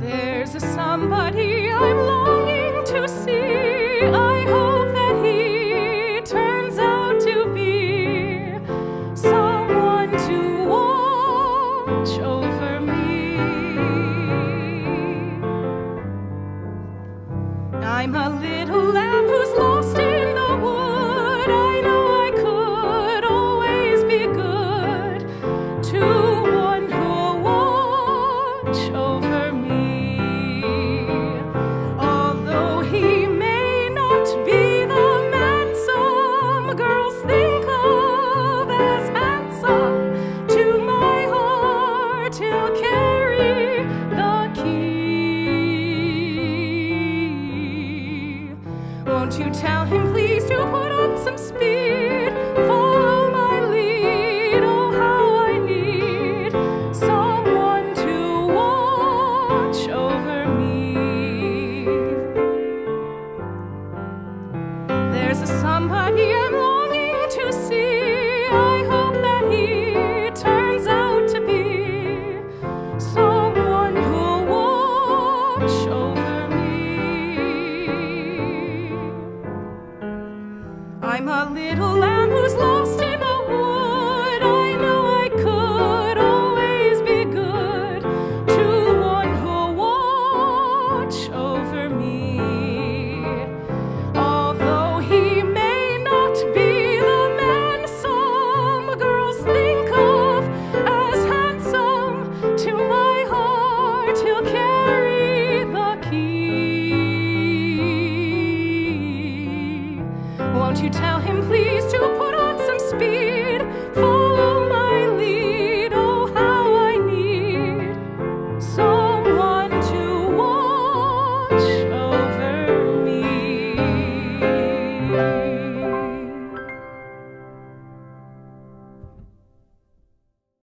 There's a somebody I'm longing to see. I hope that he turns out to be someone to watch over me. I'm a little lamb. To tell him, please, to put on some speed? Follow my lead, oh, how I need someone to watch over me. There's a somebody I'm I'm a little lamb who's lost. You tell